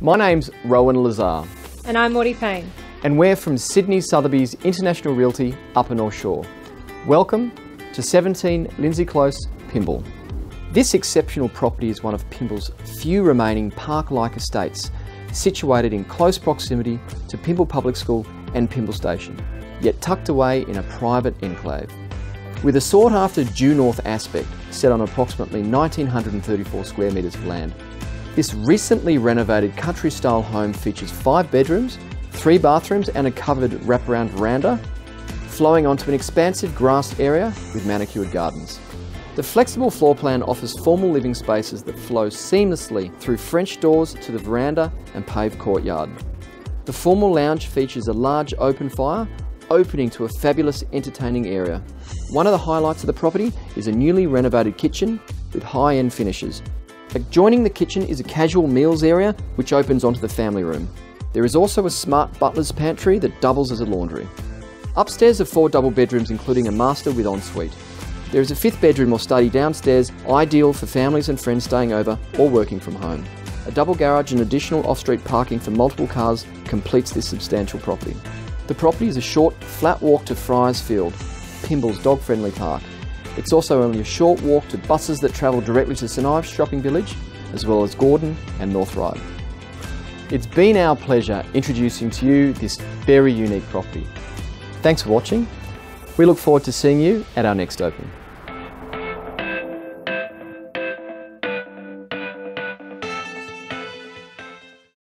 My name's Rowan Lazar, And I'm Maudie Payne. and we're from Sydney Sotheby's International Realty, Upper North Shore. Welcome to 17 Lindsay Close, Pymble. This exceptional property is one of Pymble's few remaining park-like estates, situated in close proximity to Pymble Public School and Pymble Station, yet tucked away in a private enclave. With a sought-after due north aspect set on approximately 1934 square metres of land, this recently renovated country-style home features five bedrooms, three bathrooms and a covered wraparound veranda, flowing onto an expansive grassed area with manicured gardens. The flexible floor plan offers formal living spaces that flow seamlessly through French doors to the veranda and paved courtyard. The formal lounge features a large open fire opening to a fabulous entertaining area. One of the highlights of the property is a newly renovated kitchen with high-end finishes. Adjoining the kitchen is a casual meals area which opens onto the family room. There is also a smart butler's pantry that doubles as a laundry. Upstairs are four double bedrooms including a master with ensuite. There is a fifth bedroom or study downstairs, ideal for families and friends staying over or working from home. A double garage and additional off-street parking for multiple cars completes this substantial property. The property is a short, flat walk to Friars Field, Pymble's dog-friendly park. It's also only a short walk to buses that travel directly to St Ives Shopping Village, as well as Gordon and North Ryde. It's been our pleasure introducing to you this very unique property. Thanks for watching. We look forward to seeing you at our next open.